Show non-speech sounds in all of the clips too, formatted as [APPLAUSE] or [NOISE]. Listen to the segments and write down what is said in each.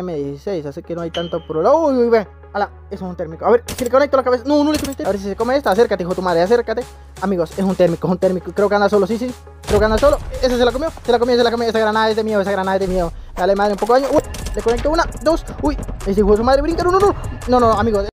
una M16, así que no hay tanto problema. Uy, uy, ve. Ala, eso es un térmico. A ver, si le conecto la cabeza. No, no le conecté. A ver si se come esta. Acércate, hijo de tu madre, acércate. Amigos, es un térmico, es un térmico. Creo que anda solo, sí, sí. Creo que anda solo. Ese se la comió, se la comió, se la comió. Esa granada es de miedo, esa granada es de miedo. Dale, madre, un poco de daño. Uy, le conecto una, dos. Uy, ese hijo de su madre brinca. No, no, no. No, no, amigos.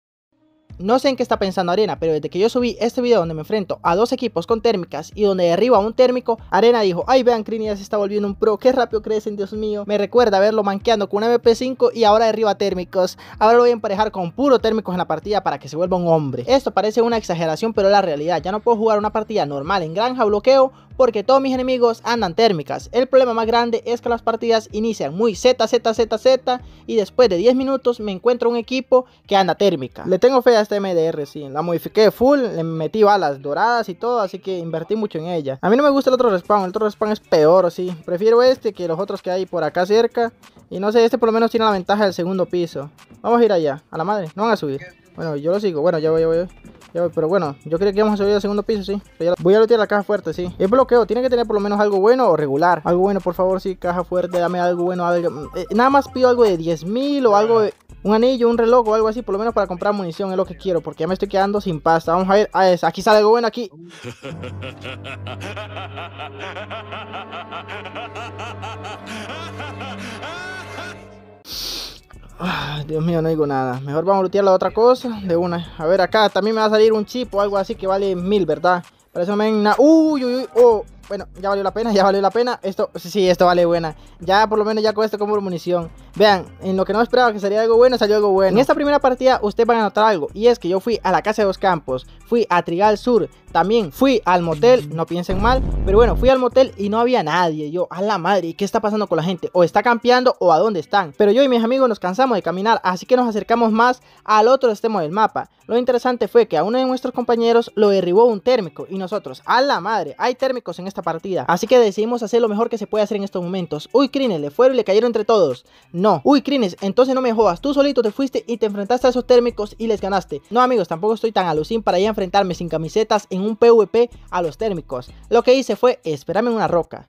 No sé en qué está pensando Arena, pero desde que yo subí este video donde me enfrento a dos equipos con térmicas y donde derribo a un térmico, Arena dijo, ay vean, Crini ya se está volviendo un pro, qué rápido crecen, Dios mío. Me recuerda verlo manqueando con un MP5 y ahora derriba térmicos. Ahora lo voy a emparejar con puro térmicos en la partida para que se vuelva un hombre. Esto parece una exageración, pero es la realidad. Ya no puedo jugar una partida normal en granja bloqueo porque todos mis enemigos andan térmicas. El problema más grande es que las partidas inician muy Z, Z, Z, Z y después de 10 minutos me encuentro un equipo que anda térmica. Le tengo fe a este MDR, sí, la modifiqué full, le metí balas doradas y todo, así que invertí mucho en ella. A mí no me gusta el otro respawn, el otro respawn es peor, sí. Prefiero este que los otros que hay por acá cerca. Y no sé, este por lo menos tiene la ventaja del segundo piso. Vamos a ir allá, a la madre, no van a subir. Bueno, yo lo sigo, bueno, ya voy, ya voy pero bueno, yo creo que vamos a subir al segundo piso, sí. Voy a lootear la caja fuerte, sí. Es bloqueo, tiene que tener por lo menos algo bueno o regular. Algo bueno, por favor, sí, caja fuerte, dame algo bueno. Algo... Eh, nada más pido algo de 10.000 o algo de... Un anillo, un reloj o algo así, por lo menos para comprar munición es lo que quiero, porque ya me estoy quedando sin pasta. Vamos a ver, ah, aquí sale algo bueno aquí. [LAUGHS] Dios mío, no digo nada. Mejor vamos a lootear la otra cosa de una. A ver, acá también me va a salir un chip o algo así que vale mil, ¿verdad? Eso me... Uy, uy, uy, oh. Bueno, ya valió la pena, ya valió la pena. Esto, sí, esto vale buena. Ya por lo menos ya con esto como munición. Vean, en lo que no esperaba que sería algo bueno, salió algo bueno. En esta primera partida ustedes van a notar algo. Y es que yo fui a la casa de dos campos. Fui a Trigal Sur. También fui al motel, no piensen mal. Pero bueno, fui al motel y no había nadie. Yo, a la madre, ¿qué está pasando con la gente? O está campeando o a dónde están. Pero yo y mis amigos nos cansamos de caminar. Así que nos acercamos más al otro extremo del mapa. Lo interesante fue que a uno de nuestros compañeros lo derribó un térmico. Y nosotros, a la madre, hay térmicos en esta partida. Así que decidimos hacer lo mejor que se puede hacer en estos momentos. Uy, Crines, le fueron y le cayeron entre todos. No. Uy, Crines, entonces no me jodas. Tú solito te fuiste y te enfrentaste a esos térmicos y les ganaste. No, amigos, tampoco estoy tan alucin para ir a enfrentarme sin camisetas en un PvP a los térmicos. Lo que hice fue esperarme en una roca.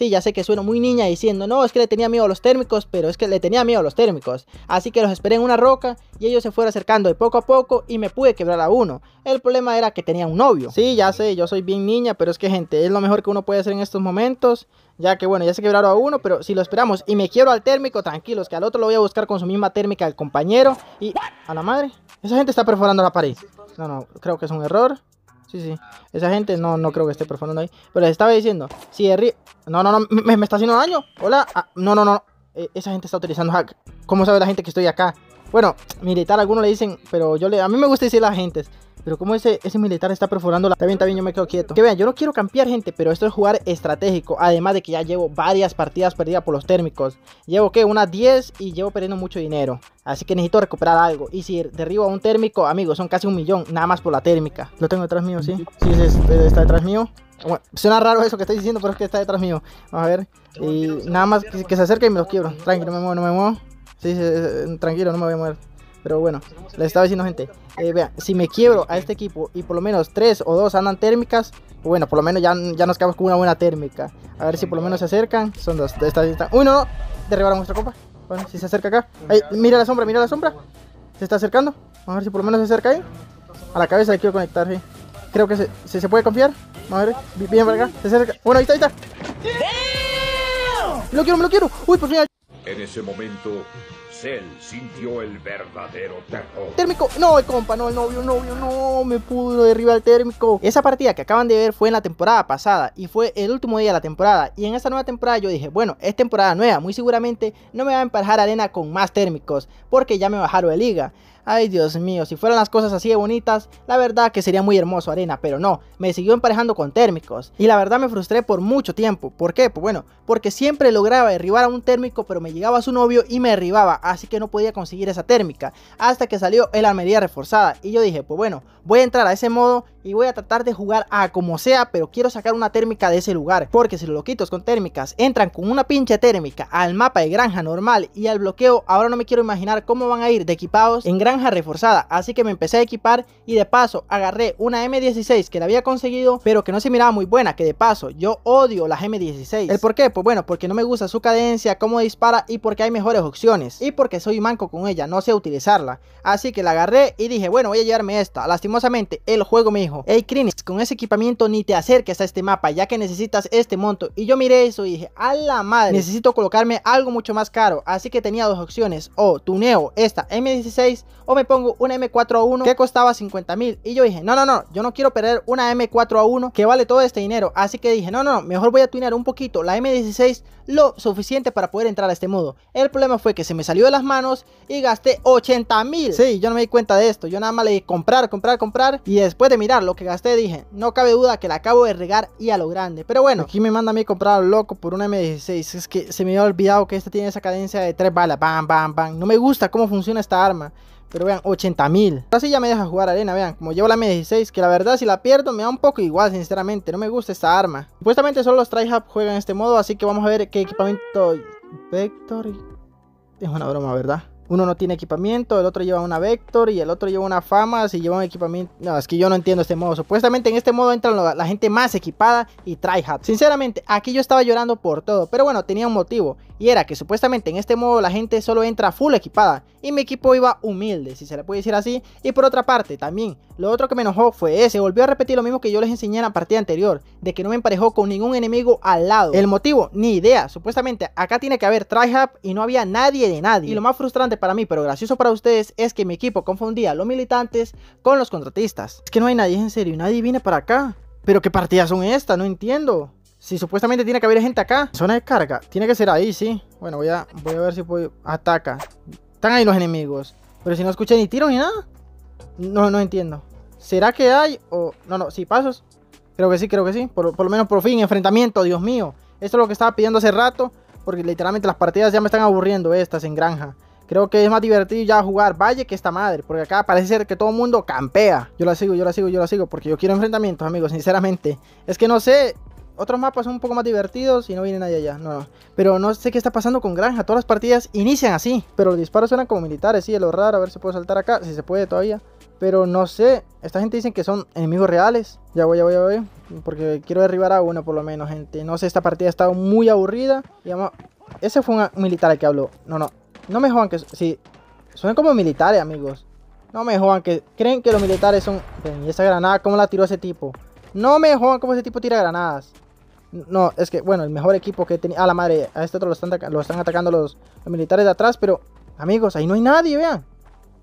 Sí, ya sé que sueno muy niña diciendo, no, es que le tenía miedo a los térmicos, pero es que le tenía miedo a los térmicos. Así que los esperé en una roca y ellos se fueron acercando de poco a poco y me pude quebrar a uno. El problema era que tenía un novio. Sí, ya sé, yo soy bien niña, pero es que gente, es lo mejor que uno puede hacer en estos momentos. Ya que bueno, ya se quebraron a uno, pero si lo esperamos y me quiero al térmico, tranquilos, que al otro lo voy a buscar con su misma térmica al compañero. Y a la madre, esa gente está perforando la pared. No, no, creo que es un error. Sí, sí. Esa gente no, no creo que esté perforando ahí. Pero les estaba diciendo, si de No, no, no, me, está haciendo daño. Hola. Ah, no, no, no. Eh, esa gente está utilizando hack. ¿Cómo sabe la gente que estoy acá? Bueno, militar, algunos le dicen, pero yo le, a mí me gusta decir a la gente, pero como ese, ese militar está perforando la... Está bien, está bien, yo me quedo quieto. Que vean, yo no quiero cambiar, gente, pero esto es jugar estratégico. Además de que ya llevo varias partidas perdidas por los térmicos. Llevo, ¿qué? Unas 10 y llevo perdiendo mucho dinero. Así que necesito recuperar algo. Y si derribo a un térmico, amigos, son casi un millón. Nada más por la térmica. Lo tengo detrás mío, ¿sí? Sí, está detrás mío. Bueno, suena raro eso que estoy diciendo, pero es que está detrás mío. Vamos a ver. Y nada más que, se acerque y me los quiebro. Tranquilo, no me muevo, no me muevo. Sí, sí, tranquilo, no me voy a mover. Pero bueno, les estaba diciendo gente, eh, vean, si me quiebro a este equipo y por lo menos tres o dos andan térmicas, bueno, por lo menos ya, ya nos quedamos con una buena térmica. A ver si por lo menos se acercan. Son dos. Esta, esta. Uy, no, no. Derribaron nuestra copa. Bueno, si se acerca acá. mira la sombra, mira la sombra. Se está acercando. Vamos a ver si por lo menos se acerca ahí. A la cabeza le quiero conectar, sí. Creo que se, se, puede confiar. Vamos a ver. Bien para acá. Se acerca. Bueno, ahí está, ahí está. Lo quiero, me lo quiero. Uy, por fin. En ese momento él sintió el verdadero terror. Térmico, no, el compa, no, el novio, el novio, no, me pudo derribar el térmico. Esa partida que acaban de ver fue en la temporada pasada y fue el último día de la temporada. Y en esta nueva temporada yo dije, bueno, es temporada nueva, muy seguramente no me va a emparejar arena con más térmicos, porque ya me bajaron de liga. Ay, Dios mío, si fueran las cosas así de bonitas, la verdad que sería muy hermoso arena, pero no, me siguió emparejando con térmicos. Y la verdad me frustré por mucho tiempo. ¿Por qué? Pues bueno, porque siempre lograba derribar a un térmico, pero me llegaba su novio y me derribaba, así que no podía conseguir esa térmica. Hasta que salió el armería reforzada. Y yo dije, pues bueno, voy a entrar a ese modo y voy a tratar de jugar a como sea, pero quiero sacar una térmica de ese lugar. Porque si los loquitos con térmicas entran con una pinche térmica al mapa de granja normal y al bloqueo, ahora no me quiero imaginar cómo van a ir de equipados en granja reforzada, así que me empecé a equipar y de paso agarré una M16 que la había conseguido, pero que no se miraba muy buena, que de paso yo odio las M16. ¿El por qué? Pues bueno, porque no me gusta su cadencia, cómo dispara y porque hay mejores opciones. Y porque soy manco con ella, no sé utilizarla. Así que la agarré y dije, bueno, voy a llevarme esta. Lastimosamente, el juego me dijo, hey Krinis, con ese equipamiento ni te acerques a este mapa, ya que necesitas este monto. Y yo miré eso y dije, a la madre, necesito colocarme algo mucho más caro. Así que tenía dos opciones, o tuneo esta M16 o me pongo una M4A1 que costaba 50 mil. Y yo dije, no, no, no, yo no quiero perder una M4A1 que vale todo este dinero. Así que dije, no, no, mejor voy a tunear un poquito la M16 lo suficiente para poder entrar a este modo. El problema fue que se me salió de las manos y gasté 80 mil. Sí, yo no me di cuenta de esto. Yo nada más le di comprar, comprar, comprar. Y después de mirar lo que gasté dije, no cabe duda que la acabo de regar y a lo grande. Pero bueno, aquí me manda a mí comprar loco por una M16. Es que se me había olvidado que esta tiene esa cadencia de 3 balas. Bam, bam, bam. No me gusta cómo funciona esta arma. Pero vean, 80 mil. Ahora sí ya me deja jugar arena, vean. Como llevo la M16, que la verdad si la pierdo me da un poco igual, sinceramente. No me gusta esta arma. Supuestamente solo los tryhard juegan este modo, así que vamos a ver qué equipamiento... Vector... Es una broma, ¿verdad? Uno no tiene equipamiento, el otro lleva una Vector y el otro lleva una Fama si lleva un equipamiento... No, es que yo no entiendo este modo. Supuestamente en este modo entra la, gente más equipada y tryhard. Sinceramente, aquí yo estaba llorando por todo, pero bueno, tenía un motivo. Y era que supuestamente en este modo la gente solo entra full equipada y mi equipo iba humilde, si se le puede decir así. Y por otra parte, también, lo otro que me enojó fue ese, volvió a repetir lo mismo que yo les enseñé en la partida anterior, de que no me emparejó con ningún enemigo al lado. El motivo, ni idea, supuestamente acá tiene que haber tryhard y no había nadie de nadie. Y lo más frustrante para mí, pero gracioso para ustedes, es que mi equipo confundía a los militantes con los contratistas. Es que no hay nadie, en serio, nadie viene para acá. Pero qué partidas son estas, no entiendo. Si supuestamente tiene que haber gente acá. Zona de carga. Tiene que ser ahí, sí. Bueno, voy a, voy a ver si puedo... Ataca. Están ahí los enemigos. Pero si no escuché ni tiro ni nada. No, no entiendo. ¿Será que hay o...? No, no, sí, pasos. Creo que sí, creo que sí. Por, por lo menos por fin, enfrentamiento, Dios mío. Esto es lo que estaba pidiendo hace rato. Porque literalmente las partidas ya me están aburriendo estas en granja. Creo que es más divertido ya jugar Valle que esta madre. Porque acá parece ser que todo el mundo campea. Yo la sigo, yo la sigo, yo la sigo. Porque yo quiero enfrentamientos, amigos, sinceramente. Es que no sé otros mapas son un poco más divertidos y no viene nadie allá. No, Pero no sé qué está pasando con Granja. Todas las partidas inician así. Pero los disparos suenan como militares. Sí, es lo raro. A ver si puedo saltar acá. Si se puede todavía. Pero no sé. Esta gente dice que son enemigos reales. Ya voy, ya voy, ya voy. Porque quiero derribar a uno por lo menos, gente. No sé, esta partida ha estado muy aburrida. Y Ese fue un militar el que habló. No, no. No me jodan que... Sí. Son como militares, amigos. No me jodan que... Creen que los militares son... ¿Y esa granada cómo la tiró ese tipo? No me jodan cómo ese tipo tira granadas. No, es que, bueno, el mejor equipo que tenía... A la madre, a este otro lo están, lo están atacando los, militares de atrás, pero... Amigos, ahí no hay nadie, vean.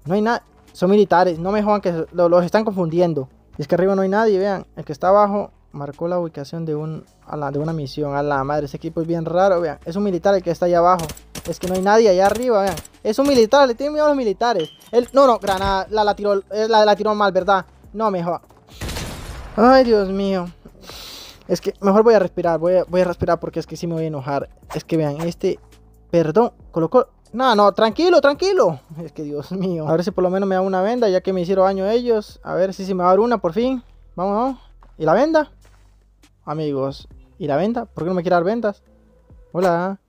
No hay nada. Son militares, no me jodan que los están confundiendo. Es que arriba no hay nadie, vean. El que está abajo marcó la ubicación de, un, de una misión. A la madre, ese equipo es bien raro, vean. Es un militar el que está ahí abajo. Es que no hay nadie allá arriba, vean. Es un militar, le tienen miedo a los militares. El, no, no, granada, la, la tiró, eh, la, la tiró mal, ¿verdad? No, mejor. Ay, Dios mío. Es que mejor voy a respirar, voy a, voy a respirar porque es que sí me voy a enojar. Es que vean, este... Perdón, colocó... No, no, tranquilo, tranquilo. Es que Dios [LAUGHS] mío. A ver si por lo menos me da una venda, ya que me hicieron daño ellos. A ver si se me va a dar una por fin. Vamos, vamos. ¿Y la venda? Amigos. ¿Y la venda? ¿Por qué no me quiere dar vendas? Hola.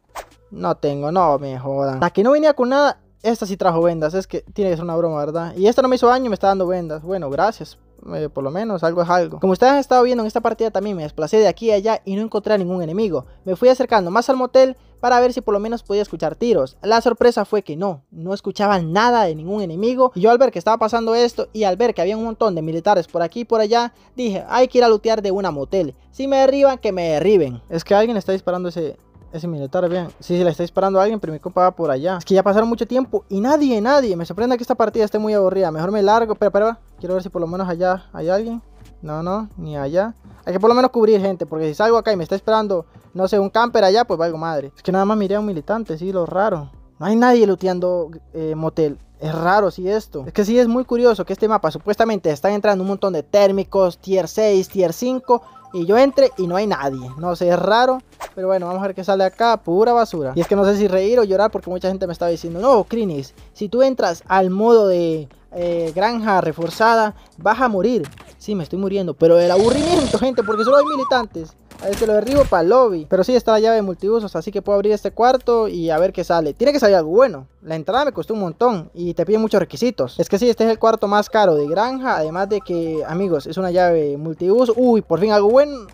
No tengo, no me jodan. La que no venía con nada, esta sí trajo vendas. Es que tiene que ser una broma, ¿verdad? Y esta no me hizo daño y me está dando vendas. Bueno, gracias. Eh, por lo menos algo es algo. Como ustedes han estado viendo en esta partida también me desplacé de aquí a allá y no encontré a ningún enemigo. Me fui acercando más al motel para ver si por lo menos podía escuchar tiros. La sorpresa fue que no, no escuchaba nada de ningún enemigo. Y yo al ver que estaba pasando esto y al ver que había un montón de militares por aquí y por allá, dije, hay que ir a lootear de una motel. Si me derriban, que me derriben. Es que alguien está disparando ese, ese militar, vean. Si se le está disparando a alguien, pero mi compa va por allá. Es que ya pasaron mucho tiempo y nadie, nadie. Me sorprende que esta partida esté muy aburrida. Mejor me largo. Pero, pero, quiero ver si por lo menos allá hay alguien. No, no, ni allá. Hay que por lo menos cubrir gente, porque si salgo acá y me está esperando, no sé, un camper allá, pues valgo madre. Es que nada más miré a un militante, sí, lo raro. No hay nadie looteando eh, motel. Es raro, sí, esto. Es que sí es muy curioso que este mapa supuestamente están entrando un montón de térmicos, tier 6, tier 5 y yo entre y no hay nadie. No sé, es raro. Pero bueno, vamos a ver qué sale acá. Pura basura. Y es que no sé si reír o llorar porque mucha gente me estaba diciendo, no, Crinis, si tú entras al modo de eh, granja reforzada, vas a morir. Sí, me estoy muriendo. Pero el aburrimiento, [LAUGHS] gente, porque solo hay militantes. A este lo derribo para el lobby. Pero sí está la llave de multiusos, así que puedo abrir este cuarto y a ver qué sale. Tiene que salir algo bueno. La entrada me costó un montón y te pide muchos requisitos. Es que sí, este es el cuarto más caro de granja. Además de que, amigos, es una llave multiuso. Uy, por fin algo bueno.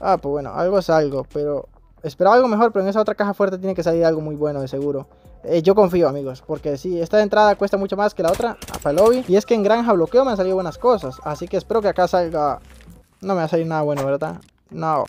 Ah, pues bueno, algo es algo, pero esperaba algo mejor, pero en esa otra caja fuerte tiene que salir algo muy bueno de seguro. Eh, yo confío, amigos, porque si esta entrada cuesta mucho más que la otra para el lobby. Y es que en granja bloqueo me han salido buenas cosas, así que espero que acá salga... No me va a salir nada bueno, ¿verdad? No.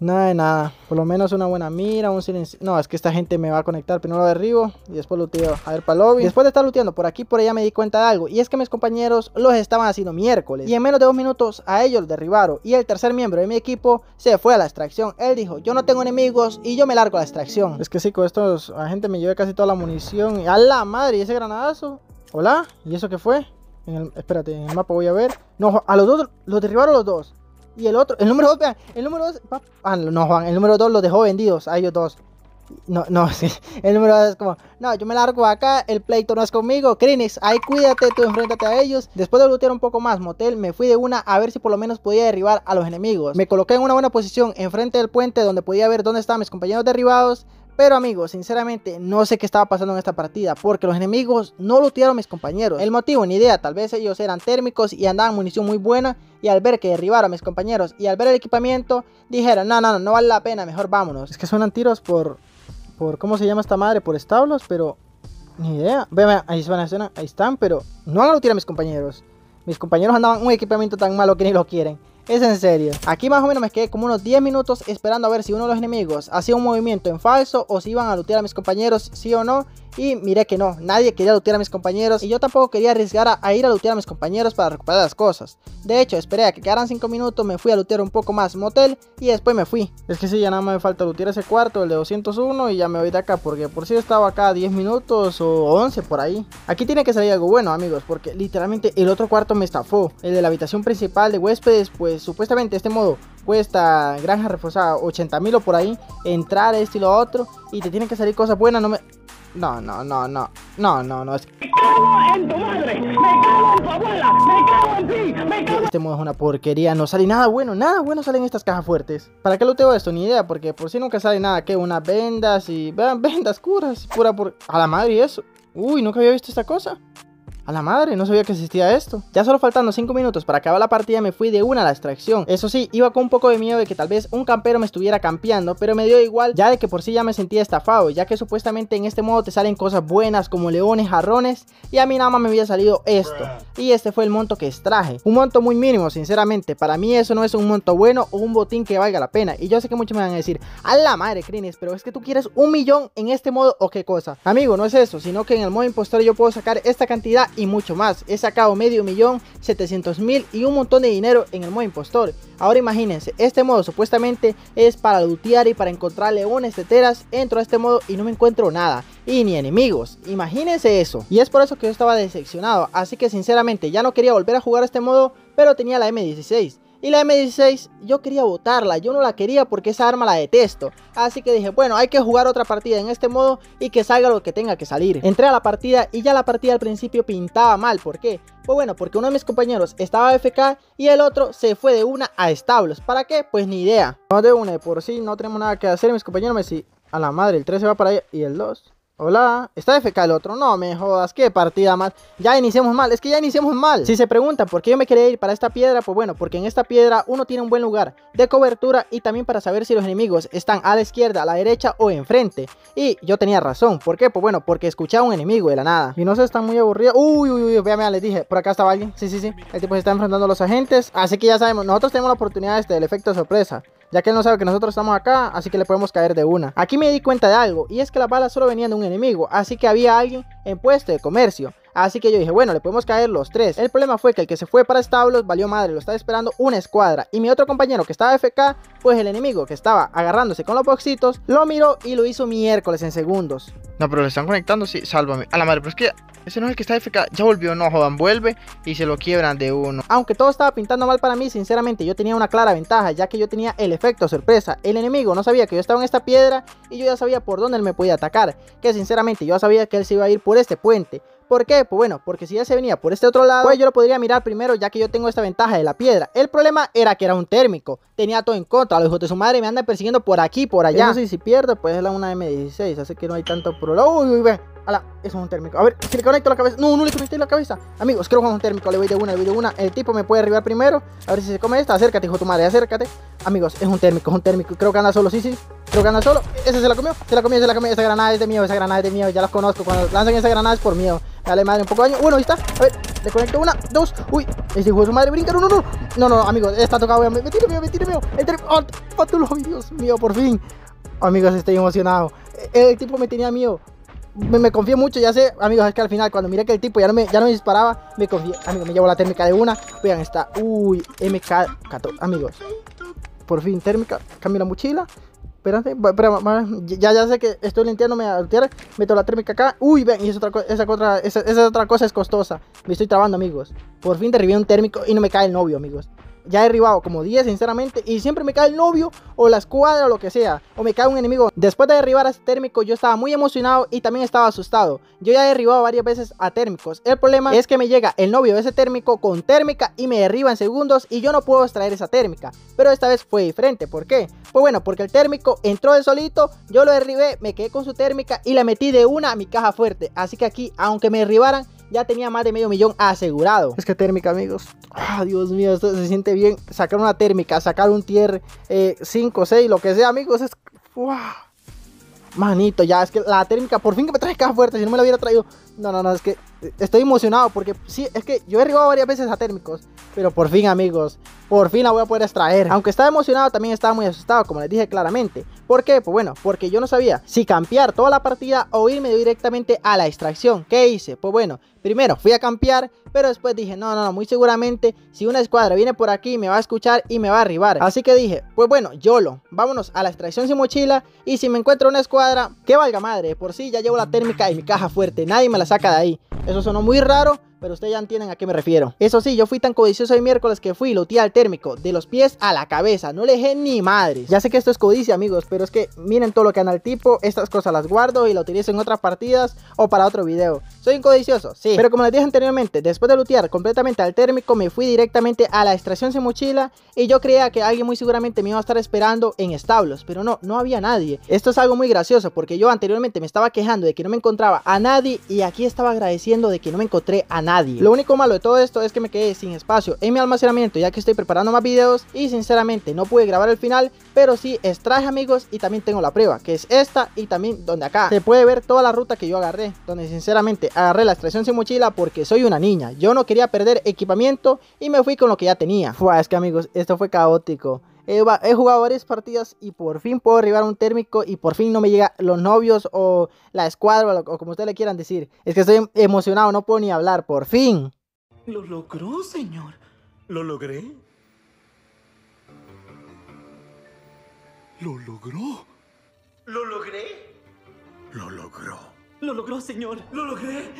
Nada de nada. Por lo menos una buena mira, un silencio. No, es que esta gente me va a conectar. Primero lo derribo y después luteo. A ver, para lobby. Después de estar luteando por aquí por allá me di cuenta de algo. Y es que mis compañeros los estaban haciendo miércoles. Y en menos de dos minutos a ellos los derribaron. Y el tercer miembro de mi equipo se fue a la extracción. Él dijo, yo no tengo enemigos y yo me largo a la extracción. Es que sí, con estos agentes me llevé casi toda la munición. Y a la madre, ¿y ese granadazo? Hola, ¿y eso qué fue? En espérate, en el mapa voy a ver. No, a los dos los derribaron los dos. Y el otro, el número 2, vean, el número 2, ah, no, Juan, el número 2 los dejó vendidos a ellos dos. No, no, [LAUGHS] sí. El número 2 es como, no, yo me largo acá, el pleito no es conmigo. Krinix, ahí cuídate, tú enfréntate a ellos. Después de lootear un poco más, motel, me fui de una a ver si por lo menos podía derribar a los enemigos. Me coloqué en una buena posición enfrente del puente donde podía ver dónde estaban mis compañeros derribados. Pero amigos, sinceramente no sé qué estaba pasando en esta partida porque los enemigos no lootearon mis compañeros. El motivo, ni idea, tal vez ellos eran térmicos y andaban munición muy buena y al ver que derribaron a mis compañeros y al ver el equipamiento dijeron, no, no, no, no vale la pena, mejor vámonos. Es que suenan tiros por, por, ¿cómo se llama esta madre? Por establos, pero ni idea. Vean, ahí, ahí están, pero no han looteado a mis compañeros. Mis compañeros andaban un equipamiento tan malo que ni lo quieren. Es en serio. Aquí más o menos me quedé como unos 10 minutos esperando a ver si uno de los enemigos hacía un movimiento en falso o si iban a lootear a mis compañeros, sí o no. Y miré que no, nadie quería lootear a mis compañeros y yo tampoco quería arriesgar a, ir a lootear a mis compañeros para recuperar las cosas. De hecho, esperé a que quedaran 5 minutos, me fui a lootear un poco más motel y después me fui. Es que sí, ya nada más me falta lootear ese cuarto, el de 201 y ya me voy de acá porque por si estaba acá 10 minutos o 11 por ahí. Aquí tiene que salir algo bueno amigos porque literalmente el otro cuarto me estafó. El de la habitación principal de huéspedes pues supuestamente este modo cuesta granja reforzada 80 mil o por ahí entrar este y lo otro y te tienen que salir cosas buenas no me no, no, no, no. No, no, no. Es... ¡Me cago en tu madre! ¡Me cago en tu abuela! ¡Me cago en ti! ¡Me cago Este modo es una porquería. No sale nada bueno. Nada bueno sale en estas cajas fuertes. ¿Para qué lo tengo esto? Ni idea. Porque por si nunca sale nada. Que unas vendas y... Vean, [LAUGHS] vendas curas. Pura por... A la madre y eso. Uy, nunca había visto esta cosa. A la madre, no sabía que existía esto. Ya solo faltando 5 minutos para acabar la partida me fui de una a la extracción. Eso sí, iba con un poco de miedo de que tal vez un campero me estuviera campeando, pero me dio igual ya de que por sí ya me sentía estafado, ya que supuestamente en este modo te salen cosas buenas como leones, jarrones, y a mí nada más me había salido esto. Y este fue el monto que extraje. Un monto muy mínimo, sinceramente. Para mí eso no es un monto bueno o un botín que valga la pena. Y yo sé que muchos me van a decir, a la madre, Crines, pero es que tú quieres un millón en este modo o qué cosa. Amigo, no es eso, sino que en el modo impostor yo puedo sacar esta cantidad y mucho más. He sacado medio millón, 700 mil y un montón de dinero en el modo impostor. Ahora imagínense, este modo supuestamente es para lootear y para encontrar leones, teteras. Entro a este modo y no me encuentro nada. Y ni enemigos. Imagínense eso. Y es por eso que yo estaba decepcionado. Así que sinceramente ya no quería volver a jugar este modo, pero tenía la M16. Y la M16 yo quería botarla, yo no la quería porque esa arma la detesto. Así que dije, bueno, hay que jugar otra partida en este modo y que salga lo que tenga que salir. Entré a la partida y ya la partida al principio pintaba mal, ¿por qué? Pues bueno, porque uno de mis compañeros estaba FK y el otro se fue de una a establos. ¿Para qué? Pues ni idea. No de una, por sí no tenemos nada que hacer, mis compañeros me decían, a la madre, el 3 se va para allá y el 2. Hola, está FK el otro, no me jodas, qué partida más, ya iniciamos mal, es que ya iniciamos mal. Si se preguntan por qué yo me quería ir para esta piedra, pues bueno, porque en esta piedra uno tiene un buen lugar de cobertura Y también para saber si los enemigos están a la izquierda, a la derecha o enfrente. Y yo tenía razón, ¿por qué? Pues bueno, porque escuchaba un enemigo de la nada. Y no se están muy aburridos, uy, uy, uy, vean, les dije, por acá estaba alguien, sí, sí, sí. El tipo se está enfrentando a los agentes, así que ya sabemos, nosotros tenemos la oportunidad este del efecto sorpresa ya que él no sabe que nosotros estamos acá, así que le podemos caer de una. Aquí me di cuenta de algo, y es que las balas solo venían de un enemigo, así que había alguien en puesto de comercio. Así que yo dije, bueno, le podemos caer los tres. El problema fue que el que se fue para establos valió madre, lo estaba esperando una escuadra. Y mi otro compañero que estaba FK, pues el enemigo que estaba agarrándose con los boxitos, lo miró y lo hizo miércoles en segundos. No, pero le están conectando, sí, sálvame. A la madre, pero es que ese no es el que está FK. Ya volvió, no jodan, vuelve y se lo quiebran de uno. Aunque todo estaba pintando mal para mí, sinceramente yo tenía una clara ventaja, ya que yo tenía el efecto sorpresa. El enemigo no sabía que yo estaba en esta piedra y yo ya sabía por dónde él me podía atacar. Que sinceramente yo sabía que él se iba a ir por este puente. ¿Por qué? Pues bueno, porque si ya se venía por este otro lado, pues yo lo podría mirar primero ya que yo tengo esta ventaja de la piedra. El problema era que era un térmico, tenía todo en contra, los hijos de su madre me andan persiguiendo por aquí, por allá. No sé si pierdo, pues es la una M16, así que no hay tanto problema. Uy, uy, ve. Ala, eso es un térmico. A ver, si le conecto la cabeza. No, no le conecté la cabeza. Amigos, creo que es un térmico. Le voy de una, le voy de una. El tipo me puede arribar primero. A ver si se come esta. Acércate, hijo de tu madre, acércate. Amigos, es un térmico, es un térmico. Creo que anda solo, sí, sí. Creo que anda solo. Ese se la comió, se la comió, se la comió. Esa granada es de miedo, esa granada es de miedo. Ya los conozco. Cuando lanzan esa granada es por miedo. Dale, madre, un poco de daño. Bueno, ahí está. A ver, le conecto una, dos. Uy, ese hijo de su madre brinca. No, no, no. No, no, amigos, está tocado. Me tire mío, me tire mío. El térmico. Oh, oh, Dios mío, por fin. Amigos, estoy emocionado. El tipo me tenía miedo me, me, confío mucho, ya sé, amigos, es que al final cuando miré que el tipo ya no me, ya no me disparaba, me confié, amigos, me llevo la térmica de una, vean, está, uy, MK14, amigos, por fin, térmica, cambio la mochila, espérate, ya, ya sé que estoy limpiándome a voltear, meto la térmica acá, uy, ven, y esa otra, esa, otra, esa, esa otra cosa es costosa, me estoy trabando, amigos, por fin derribé un térmico y no me cae el novio, amigos, ya he derribado como 10 sinceramente y siempre me cae el novio o la escuadra o lo que sea o me cae un enemigo. Después de derribar a este térmico yo estaba muy emocionado y también estaba asustado. Yo ya he derribado varias veces a térmicos. El problema es que me llega el novio de ese térmico con térmica y me derriba en segundos y yo no puedo extraer esa térmica. Pero esta vez fue diferente. ¿Por qué? Pues bueno, porque el térmico entró de solito, yo lo derribé, me quedé con su térmica y la metí de una a mi caja fuerte. Así que aquí, aunque me derribaran, ya tenía más de medio millón asegurado. Es que térmica, amigos. Ah, Dios mío, esto se siente bien. Sacar una térmica, sacar un tier 5, eh, 6, lo que sea, amigos. Es. Manito, ya es que la térmica, por fin que me trae caja fuerte. Si no me la hubiera traído. No, no, no, es que estoy emocionado porque sí, es que yo he arribado varias veces a térmicos, pero por fin, amigos, por fin la voy a poder extraer. Aunque estaba emocionado, también estaba muy asustado, como les dije claramente. ¿Por qué? Pues bueno, porque yo no sabía si campear toda la partida o irme directamente a la extracción. ¿Qué hice? Pues bueno, primero fui a campear, pero después dije, no, no, no, muy seguramente si una escuadra viene por aquí me va a escuchar y me va a arribar. Así que dije, pues bueno, YOLO, vámonos a la extracción sin mochila y si me encuentro una escuadra, que valga madre, por si ya llevo la térmica y mi caja fuerte, nadie me la saca de ahí. Eso sonó muy raro, pero ustedes ya entienden a qué me refiero. Eso sí, yo fui tan codicioso el miércoles que fui y al térmico, de los pies a la cabeza, no le dejé ni madres. Ya sé que esto es codicia, amigos, pero es que miren todo lo que anda el tipo, estas cosas las guardo y lo utilizo en otras partidas o para otro video. Soy un codicioso, sí, pero como les dije anteriormente, después de lootear completamente al térmico, me fui directamente a la extracción sin mochila y yo creía que alguien muy seguramente me iba a estar esperando en establos, pero no, no había nadie. Esto es algo muy gracioso porque yo anteriormente me estaba quejando de que no me encontraba a nadie y aquí estaba agradeciendo de que no me encontré a nadie. Lo único malo de todo esto es que me quedé sin espacio en mi almacenamiento ya que estoy preparando más videos y sinceramente no pude grabar el final, pero sí extraje amigos y también tengo la prueba, que es esta y también donde acá se puede ver toda la ruta que yo agarré, donde sinceramente agarré la extracción sin mochila porque soy una niña, yo no quería perder equipamiento y me fui con lo que ya tenía. Fua, es que amigos, esto fue caótico. He, jugado varias partidas y por fin puedo arribar un térmico y por fin no me llega los novios o la escuadra o como ustedes le quieran decir. Es que estoy emocionado, no puedo ni hablar, por fin. Lo logró, señor. ¿Lo logré? ¿Lo logró? ¿Lo logré? Lo logró. Lo logró, señor. Lo logré.